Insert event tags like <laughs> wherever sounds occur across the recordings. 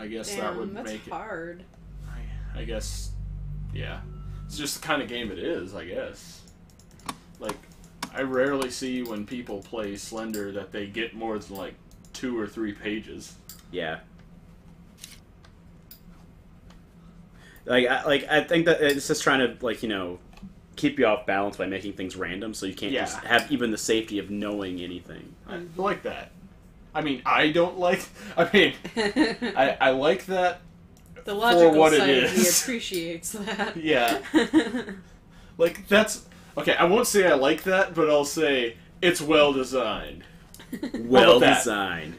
I guess Damn, that would that's make it. hard. I, I guess, yeah. It's just the kind of game it is, I guess. Like, I rarely see when people play Slender that they get more than like two or three pages. Yeah. Like, I, like I think that it's just trying to like you know keep you off balance by making things random, so you can't Yeah. just have even the safety of knowing anything. I like that. I mean, I don't like. I mean, I, <laughs> I like that. the logical what it side of <laughs> appreciates that. Yeah. <laughs> Like that's okay. I won't say I like that, but I'll say it's well designed. Well designed.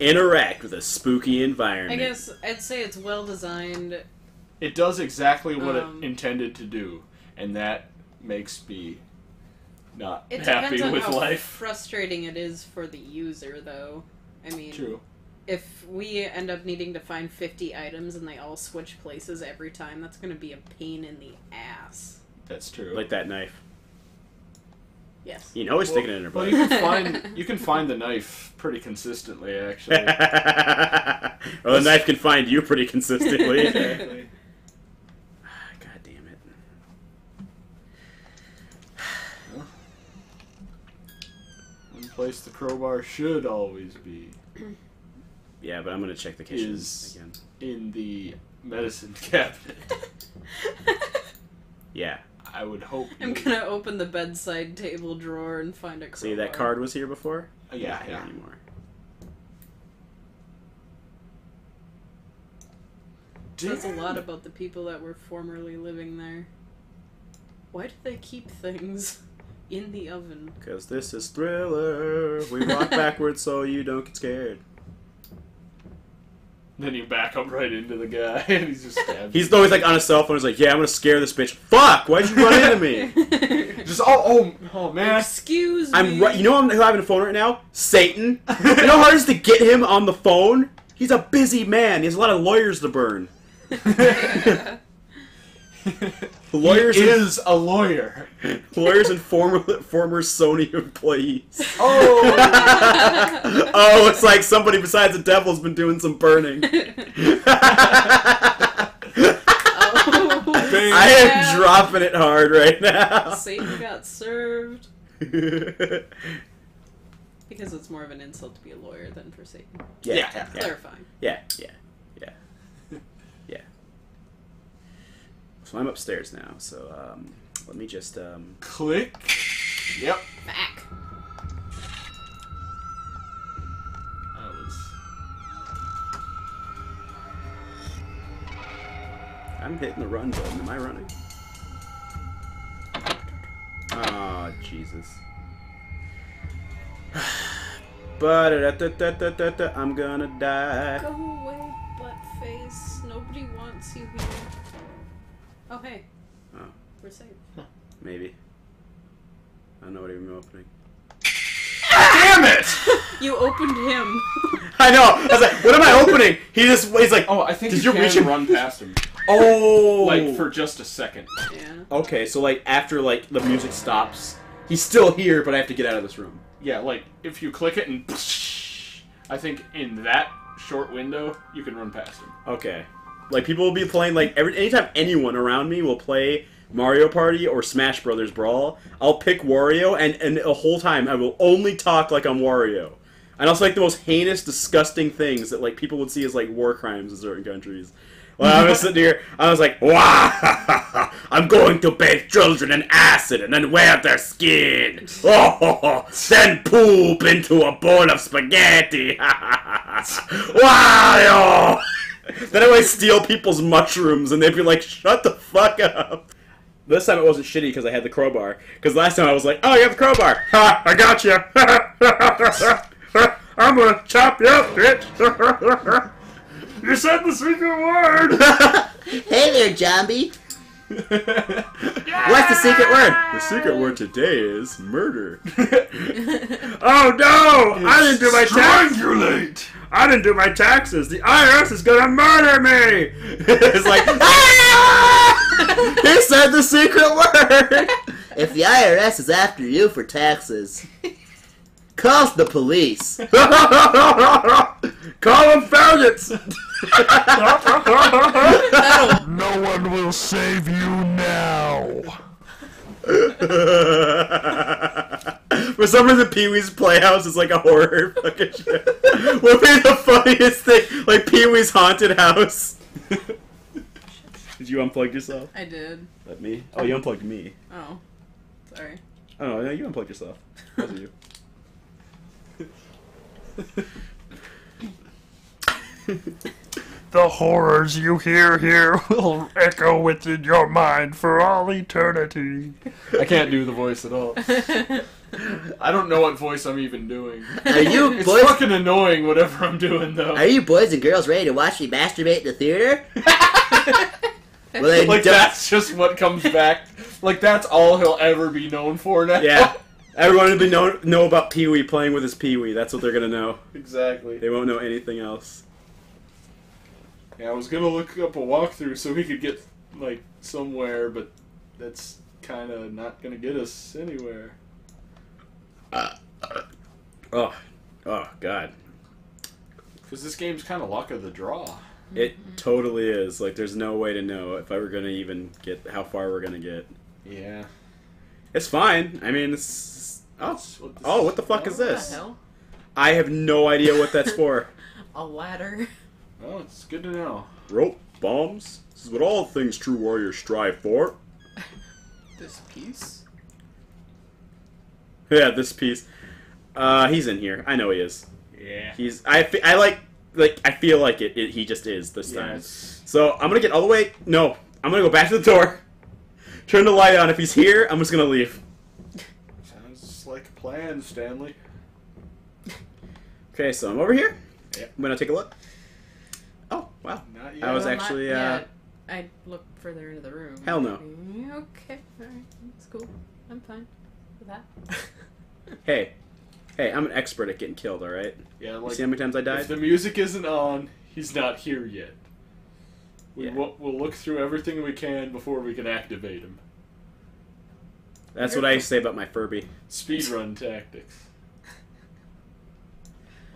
Interact with a spooky environment. I guess I'd say it's well designed. it does exactly what Um, it intended to do, and that makes me not It happy depends on with how life. frustrating it is for the user, though. I mean, True. if we end up needing to find 50 items and they all switch places every time, that's going to be a pain in the ass. That's true. like that knife. Yes. You know he's sticking it in her well, you can find <laughs> you can find the knife pretty consistently, actually. <laughs> well, the knife can find you pretty consistently. exactly. <laughs> God damn it. One place the crowbar should always be <clears throat> Yeah, but I'm gonna check the kitchen Is- again. in the medicine <laughs> cabinet. <laughs> Yeah. I would hope. I'm you- going to open the bedside table drawer and find a crowbar. See that card was here before? Uh, yeah, Not here yeah. anymore. Says a lot about the people that were formerly living there. Why do they keep things in the oven? Cause this is thriller. We walk <laughs> backwards so you don't get scared. Then you back up right into the guy, <laughs> and he's just stabbed. He's always like on his cell phone. He's like, "Yeah, I'm gonna scare this bitch." Fuck! Why'd you run into me? <laughs> just oh oh oh man. Excuse me. I'm right. You know I'm having a phone right now? Satan. you know how hard it is to get him on the phone? He's a busy man. He has a lot of lawyers to burn. Lawyers he and- is a lawyer. Lawyers and former former Sony employees. <laughs> Oh. oh, it's like somebody besides the devil's been doing some burning. Oh, I am yeah. dropping it hard right now. Satan got served. <laughs> Because it's more of an insult to be a lawyer than for Satan. yeah, Yeah, yeah, yeah, Clarifying. yeah, yeah, yeah, yeah. So I'm upstairs now. So um, let me just um, Click. Yep. Back. That was. I'm hitting the run button. Am I running? Oh, Jesus. <sighs> But I'm gonna die. Go We're safe. Maybe. I don't know what even opening. Damn it! <laughs> You opened him. <laughs> I know. I was like, what am I opening? He just he's like, Oh, I think Did you you can reach him? run past him, <laughs> oh, like for just a second. yeah. Okay, so like after like the music stops, he's still here, but I have to get out of this room. Yeah, like if you click it and I think in that short window you can run past him. Okay. Like people will be playing like every anytime anyone around me will play Mario Party or Smash Brothers Brawl, I'll pick Wario and and the whole time I will only talk like I'm Wario. And also like the most heinous, disgusting things that like people would see as like war crimes in certain countries. Well, I was sitting here, I was like, "Wow, <laughs> I'm going to bathe children in acid and then wear their skin. Oh, <laughs> then poop into a bowl of spaghetti. <laughs> Wario." Then I would steal people's mushrooms, and they'd be like, "Shut the fuck up." This time it wasn't shitty because I had the crowbar. Because last time I was like, "Oh, you have the crowbar? <laughs> Ha! I got you. <laughs> I'm gonna chop you up, bitch." <laughs> you said the secret word. Hey there, Zombie. What's the secret word? The secret word today is murder. oh no! I didn't do my taxes. Strangulate. I didn't do my taxes. The IRS is gonna murder me. it's like, ah! He said the secret word. If the IRS is after you for taxes, Calls the police. <laughs> Call them faggots! No one will save you now. <laughs> For some reason, Pee Wee's Playhouse is like a horror fucking show. Would be the funniest thing, like Pee Wee's Haunted House. Did you unplug yourself? I did. Let me. Oh, you unplugged me. Oh. Sorry. Oh no, you unplugged yourself. That was you. <laughs> The horrors you hear here will echo within your mind for all eternity. I can't do the voice at all. <laughs> I don't know what voice I'm even doing. Are you It's boys? fucking annoying, whatever I'm doing though. Are you boys and girls ready to watch me masturbate in the theater? <laughs> well, like don't- that's just what comes back. Like that's all he'll ever be known for now. Yeah. <laughs> Everyone will be know know about Pee Wee playing with his Pee Wee. That's what they're gonna know. exactly. They won't know anything else. Yeah, I was gonna look up a walkthrough so we could get like somewhere, but that's kind of not gonna get us anywhere. Uh, uh, oh, oh God, Because this game's kind of luck of the draw. It totally is. Like, there's no way to know if I were gonna even get how far we're gonna get. Yeah. It's fine. I mean, it's oh, what this oh, what the fuck is What the this? hell? I have no idea what that's for. <laughs> A ladder. Oh, it's good to know. Rope bombs. This is what all things true warriors strive for. <laughs> This piece. Yeah, this piece. Uh, he's in here. I know he is. Yeah. He's. I. I like. Like. I feel like it. it he just is this time. Yes. So I'm gonna get all the way. No, I'm gonna go back to the door. Turn the light on. If he's here, I'm just gonna leave. Sounds like a plan, Stanley. Okay, so I'm over here. Yep. I'm gonna take a look. Oh wow. Not yet. I was Well, actually, not uh, yet. I'd look further into the room. Hell no. Okay, alright. That's cool. I'm fine with that. Hey, hey, I'm an expert at getting killed. All right. Yeah, You like see how many times I died? if the music isn't on, he's not here yet. We Yeah. will, we'll look through everything we can before we can activate him. That's what I say about my Furby. Speedrun tactics.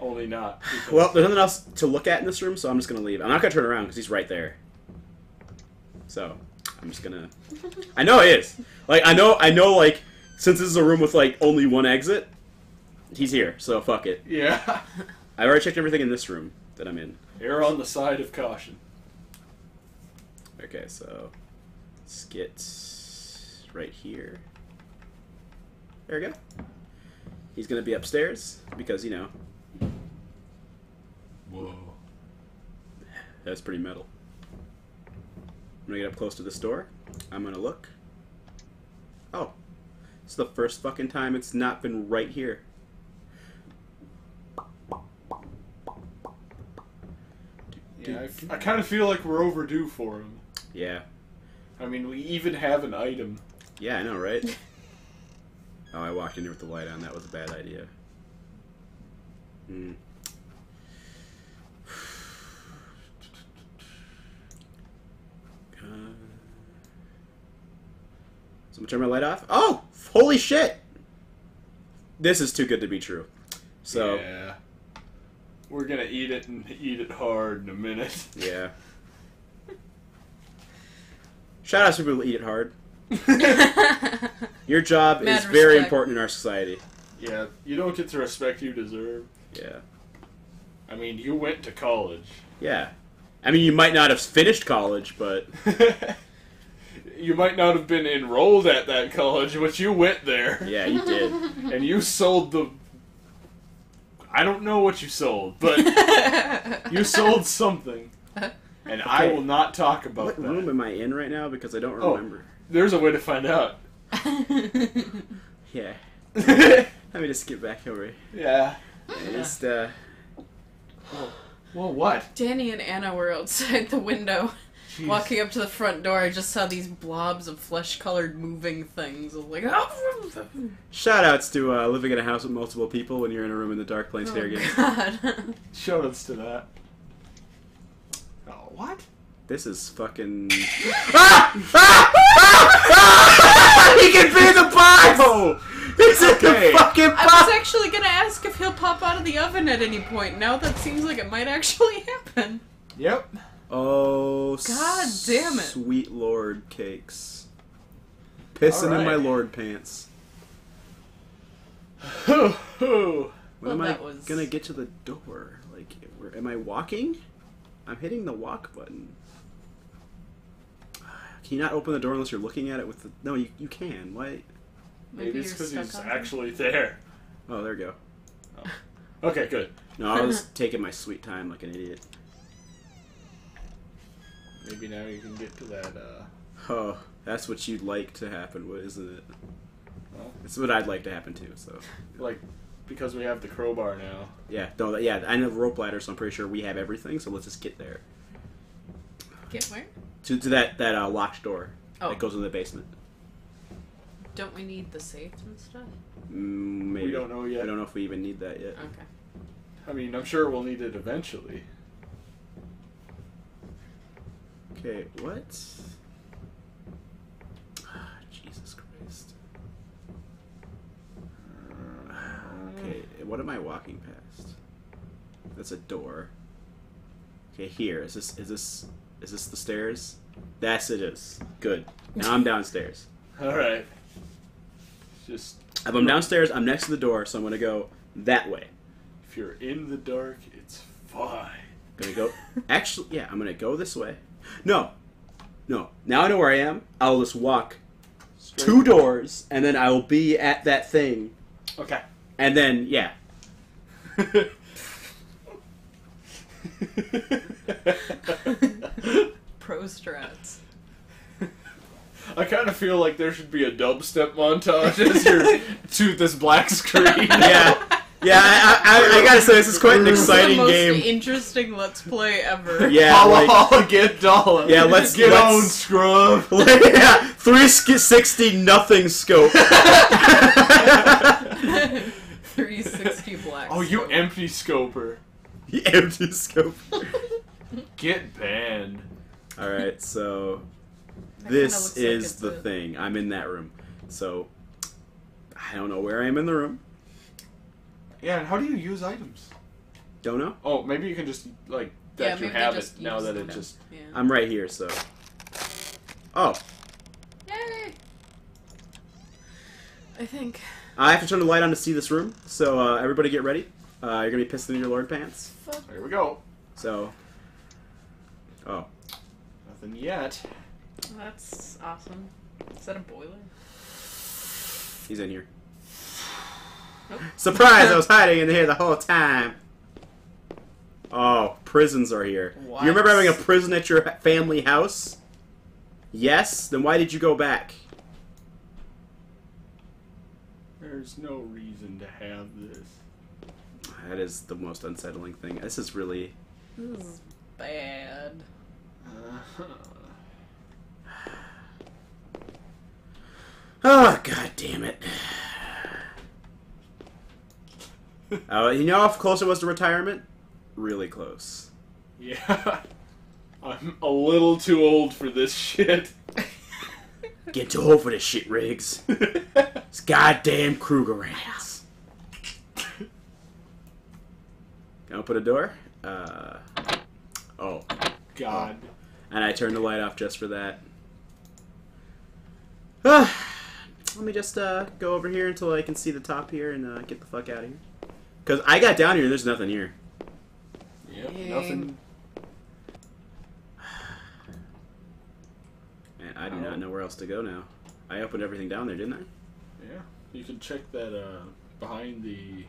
Only not. because- Well, there's nothing else to look at in this room, so I'm just gonna leave. I'm not gonna turn around because he's right there. So I'm just gonna. <laughs> I know it is. Like I know. I know. Like since this is a room with like only one exit, he's here. So fuck it. yeah. <laughs> I've already checked everything in this room that I'm in. Err on the side of caution. Okay, so let's get right here. There we go. He's gonna be upstairs because you know Whoa. that's pretty metal. I'm gonna get up close to this door. I'm gonna look. Oh, it's the first fucking time it's not been right here. Yeah, I, f- I kind of feel like we're overdue for him. Yeah, I mean, we even have an item. yeah, I know, right? <laughs> oh, I walked in here with the light on. That was a bad idea. Hmm. Uh, so I'm gonna turn my light off. Oh, holy shit! This is too good to be true. So Yeah. We're gonna eat it and eat it hard in a minute. yeah. Shout out to people who eat it hard. <laughs> Your job Mad is very respect. important in our society. Yeah, you don't get the respect you deserve. Yeah. I mean, you went to college. Yeah. I mean, you might not have finished college, but <laughs> you might not have been enrolled at that college, but you went there. yeah, you did. <laughs> And you sold the. I don't know what you sold, but <laughs> you sold something. And I will not talk about that. What that. room am I in right now? Because I don't Oh. remember. There's a way to find out. Yeah. yeah. <laughs> Let me just get back over here. Yeah. And Just, uh, Well, what? Danny and Anna were outside the window. Walking up to the front door, I just saw these blobs of flesh-colored moving things. I was like, oh, <laughs> shout outs to uh, living in a house with multiple people when you're in a room in the dark playing stair games. God. <laughs> Shoutouts to that. Oh, what? This is fucking. ah! Ah! Ah! Ah! He can be in the box! He's in the fucking I was actually gonna ask if he'll pop out of the oven at any point. Now that seems like it might actually <laughs> happen. Yep. Oh, God damn it. Sweet Lord cakes. Pissing in my Lord pants. Ooh. When Well, am I was- gonna get to the door? Like, where, am I walking? I'm hitting the walk button. Can you not open the door unless you're looking at it with the? No, you, you can. Why? Maybe it's because he's on actually there. Oh, there we go. Oh. Okay, good. No, I was <laughs> taking my sweet time like an idiot. Maybe now you can get to that. uh... Oh, that's what you'd like to happen, what isn't it? Well, It's what I'd like to happen too. So, like because we have the crowbar now. yeah, no, yeah, I know the rope ladder, so I'm pretty sure we have everything. So let's just get there Get where? to, to that that uh, locked door Oh. that goes in the basement. Don't we need the safes and stuff? Mm, maybe We don't know yet. I don't know if we even need that yet. Okay. I mean, I'm sure we'll need it eventually. Okay, what? Ah, Jesus Christ. Okay, what am I walking past? That's a door. Okay, here. Is this is this is this the stairs? That's it is. Good. Now I'm downstairs. <laughs> All right. Just If I'm downstairs, I'm next to the door, so I'm gonna go that way. if you're in the dark, it's fine. Gonna go. <laughs> Actually, yeah, I'm gonna go this way. No, no. Now I know where I am. I'll just walk Straight- two doors, and then I will be at that thing, Okay. and then yeah. <laughs> Pro strats. I kind of feel like there should be a dubstep montage as you're <laughs> to this black screen. Yeah, yeah. I, I, I gotta say this is quite an This is exciting the most game. interesting Let's Play ever. <laughs> Yeah, Holla, like holla, get dollar. Yeah, let's- get let's- on, scrub. <laughs> yeah, three sixty nothing scope. <laughs> 360 black. Oh, you scope. empty scoper. Empty scoper. Get banned. All right, so That this looks like is the a- thing. I'm in that room. So I don't know where I am in the room. Yeah, and how do you use items? Don't know. Oh, maybe you can just like that Yeah, you have it now that it just. Yeah. I'm right here, so. Oh, Yay! I think. I have to turn the light on to see this room. So uh, everybody get ready. Uh, you're gonna be pissing in your lord pants. Fuck. Here we go. So. Oh, Nothing yet. That's awesome. Is that a boiler? he's in here. Nope. Surprise! I was hiding in here the whole time. Oh, prisons are here. What? You remember having a prison at your family house? Yes. Then why did you go back? There's no reason to have this. That is the most unsettling thing. This is really. This is bad. Uh-huh. <sighs> Oh god damn it! Oh, <laughs> you know how close it was to retirement? Really close. Yeah. <laughs> I'm a little too old for this shit. <laughs> Get too old for this shit, Riggs. It's goddamn Krugerrands. Can I open a door? Uh, oh, God. and I turned the light off just for that. Ah, <sighs> let me just uh, go over here until I can see the top here and uh, get the fuck out of here. Cause I got down here, there's nothing here. Yep, Yay. nothing. And I do not know where else to go now. I opened everything down there, didn't I? Yeah. You can check that uh, behind the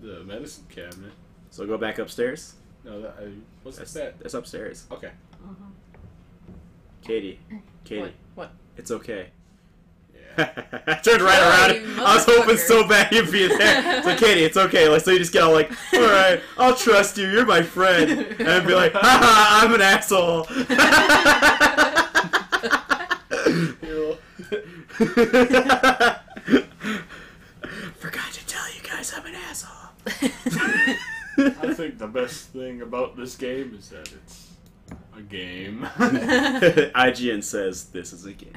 the medicine cabinet. So go back upstairs. No, that I, what's That's that? that's upstairs. Okay. Uh -huh. Katie, <clears throat> Katie, What? What? it's okay. Yeah. <laughs> I turned right around. I was hoping so bad you'd be there. So Katie, it's okay. Like so, you just get all like, "All right, I'll trust you. You're my friend," and I'd be like, "Haha, I'm an asshole." <laughs> Forgot to tell you guys I'm an asshole. I think the best thing about this game is that it's a game. <laughs> IGN says this is a game.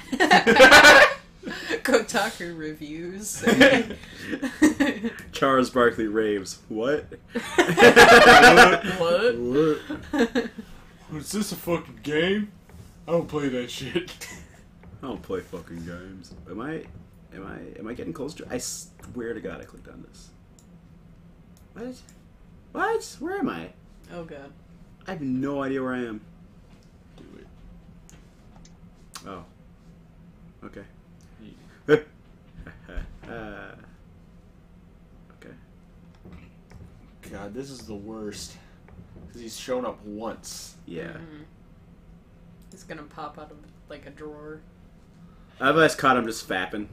<laughs> Kotaku reviews. <laughs> <laughs> Charles Barkley raves. What? what? What? Is this a fucking game? I don't play that shit. I don't play fucking games. Am I? Am I? Am I getting close to? I swear to God, I clicked on this. What? What? Where am I? Oh god. I have no idea where I am. Do it. Oh. Okay. Yeah. <laughs> okay. God, this is the worst. Because he's shown up once. Yeah. Mhm. It's gonna pop out of like a drawer. I've always caught him just fapping.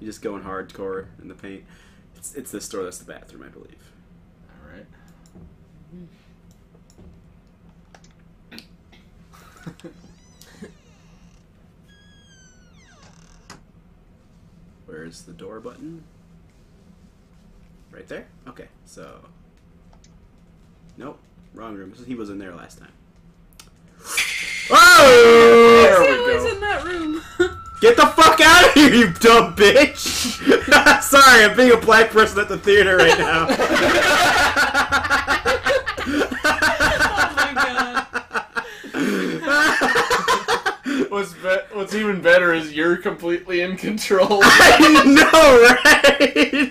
You <laughs> just going hardcore in the paint. It's it's this door that's the bathroom, I believe. Alright. <laughs> Where's the door button? Right there? Okay, so. Nope, wrong room. He was in there last time. Oh! There we always go. in that room. <laughs> Get the fuck out of here, you dumb bitch! <laughs> Sorry, I'm being a black person at the theater right now. <laughs> oh my god. What's be- What's even better is you're completely in control. <laughs> I know, right?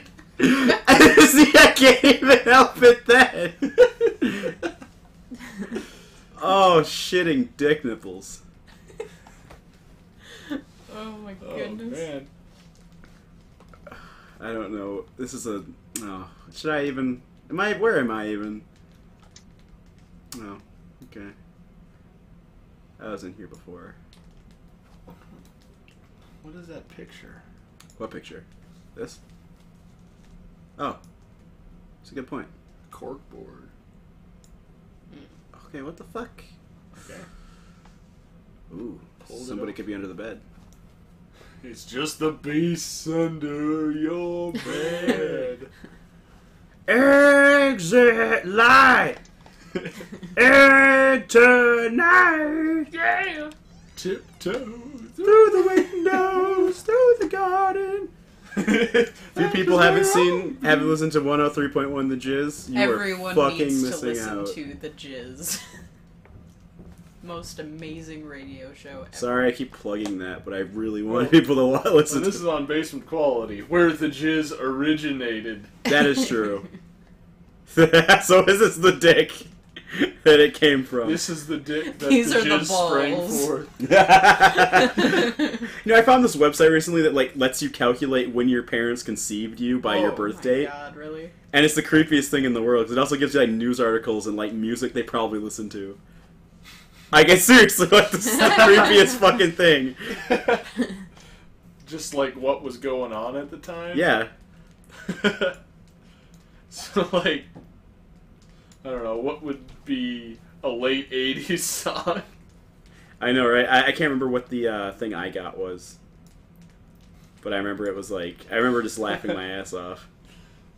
See, I can't even help it then. oh, shitting dick nipples. Oh my oh goodness. man. I don't know. This is a. Oh, should I even? Am I? Where am I even? Oh, okay. I was in here before. What is that picture? What picture? This? Oh, it's a good point. Corkboard. Okay, what the fuck? Okay. Ooh, it somebody could be under the bed. It's just the beast under your <laughs> bed. Exit light. <laughs> Enter night. Yeah. Tiptoe Through the windows, through the garden. <laughs> If you people haven't seen, haven't listened to 103.1 The Jizz, you Everyone are fucking needs to listen out. to the Jizz. <laughs> Most amazing radio show ever. Sorry, I keep plugging that, but I really want <laughs> people to wa- So listen this to is on basement quality, where the jizz originated. That is true. so is this the dick that it came from? This is the dick that These the are the jizz sprang balls. forth. <laughs> <laughs> you know, I found this website recently that like lets you calculate when your parents conceived you by your Oh, birth my date, God, really? and it's the creepiest thing in the world. 'cause it also gives you like news articles and like music they probably listen to. I get seriously <laughs> like this is the creepiest fucking thing. Just like what was going on at the time. Yeah, so like, I don't know what would be a late '80s <laughs> song. I know, right? I, I can't remember what the uh, thing I got was, but I remember it was like I remember just laughing my ass off. <laughs>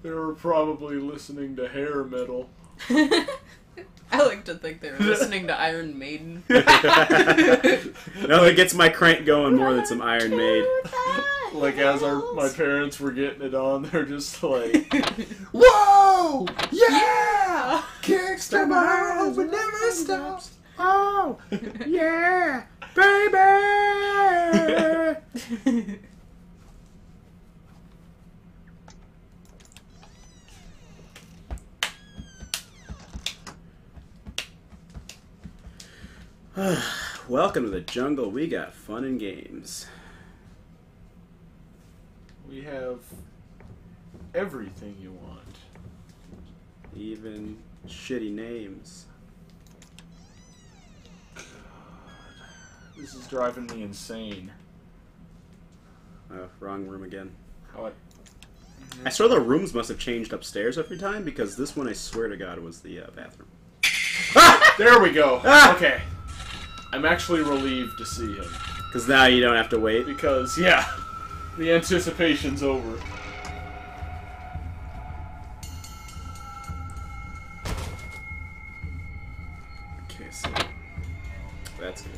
They were probably listening to hair metal. <laughs> I like to think they were listening to Iron Maiden. no, it gets my crank going more than some Iron Maid. Like as our my parents were getting it on, they're just like, <laughs> Whoa! yeah! Kicks to my heart but never stops. Oh, <laughs> yeah, baby. <sighs> Welcome to the jungle. We got fun and games. We have everything you want. Even shitty names. This is driving me insane. Oh, wrong room again. How I, I swear the rooms must have changed upstairs every time because this one, I swear to God, was the uh, bathroom. <laughs> there we go. <laughs> Ah! Okay. I'm actually relieved to see him Because now you don't have to wait. because yeah, the anticipation's over. Okay, so that's good.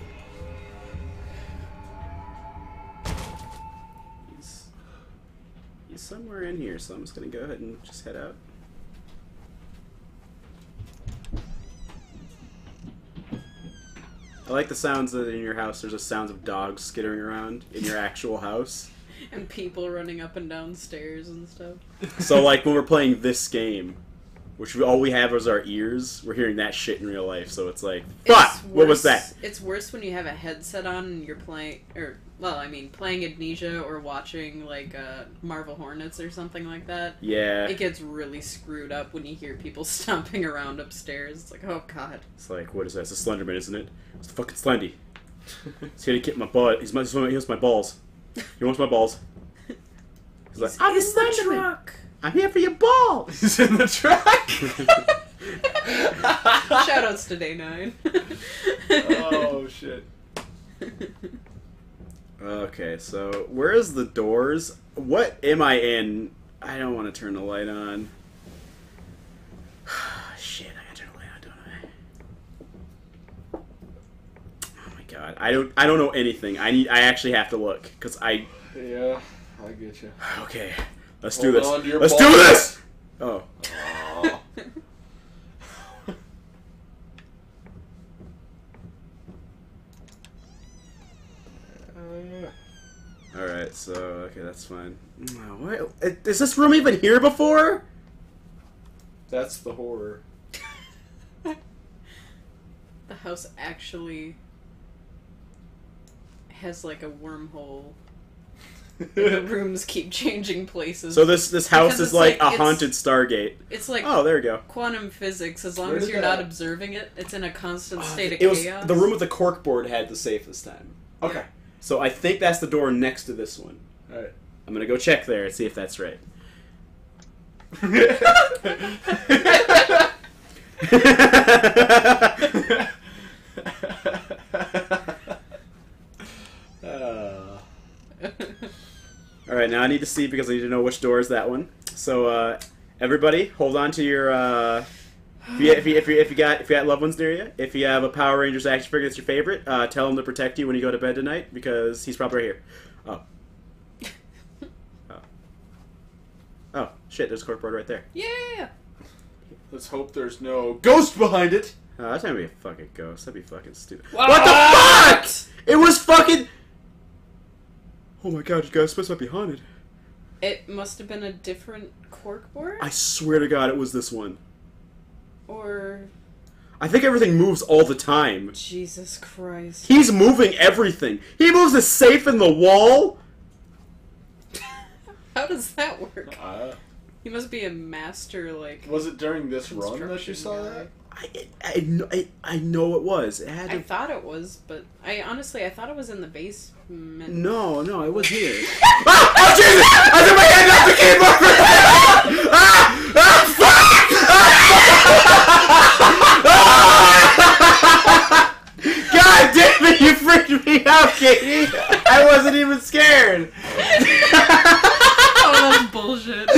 he's somewhere in here, so I'm just gonna go ahead and just head out. I like the sounds that in your house. There's the sounds of dogs skittering around in your actual house. <laughs> And people running up and down stairs and stuff. So like when we're playing this game, which we, all we have is our ears, we're hearing that shit in real life. So it's like, fuck, It's what was that? It's worse when you have a headset on and you're playing, or well, I mean, playing Amnesia or watching like uh, Marble Hornets or something like that. Yeah, It gets really screwed up when you hear people <laughs> stomping around upstairs. It's like, oh god. it's like what is that? It's a Slenderman, isn't it? It's the fucking Slendy. He's to get my butt. He's my, he wants my balls. He wants my balls. He's like, I'm in the Slenderman. I'm here for your balls. He's in the track. Shoutouts to Day Nine. oh shit. Okay, so where's the doors? What am I in? I don't want to turn the light on. Shit, I gotta turn the light on, don't I? Oh my god, I don't. I don't know anything. I need. I actually have to look because I. Yeah, I get you. Okay, let's Hold do this. on to your Let's balls. do this. Oh, Oh. all right. So okay, that's fine. What? Is this room even here before? That's the horror. <laughs> the house actually has like a wormhole. <laughs> The rooms keep changing places. So this this house is like, like- a haunted Stargate. it's like Oh, there we go. quantum physics. As long Where as you're not observing it, it's in a constant ah, state of it was chaos. the room with the cork board had the safe this time. Okay. So I think that's the door next to this one. All right. I'm gonna go check there and see if that's right. <laughs> <laughs> Uh, All right, now I need to see because I need to know which door is that one. So uh, everybody, hold on to your. Uh, if you, if, you, if, you, if you got if you got loved ones near you, if you have a Power Rangers action figure that's your favorite, uh, tell him to protect you when you go to bed tonight because he's probably right here. Oh. Oh. Oh shit! There's a corkboard right there. yeah. let's hope there's no ghost behind it. Oh, that's gonna be a fucking ghost. That'd be fucking stupid. What? What the fuck? It was fucking. Oh my god, you guys, supposed to be haunted. It must have been a different corkboard, I swear to God, it was this one. or I think everything moves all the time. Jesus Christ. He's moving everything. He moves the safe in the wall. <laughs> How does that work? Uh, He must be a master, like. was it during this run that you saw guy. that? I, I, I, I know it was. It had to... I thought it was, but I honestly I thought it was in the basement. No, no, it was here. <laughs> ah! Oh Jesus! I took my hand off the keyboard. ah! Ah! Fuck! Ah! Fuck! God damn it! You freaked me out, Katie. I wasn't even scared. <laughs> oh, that's bullshit.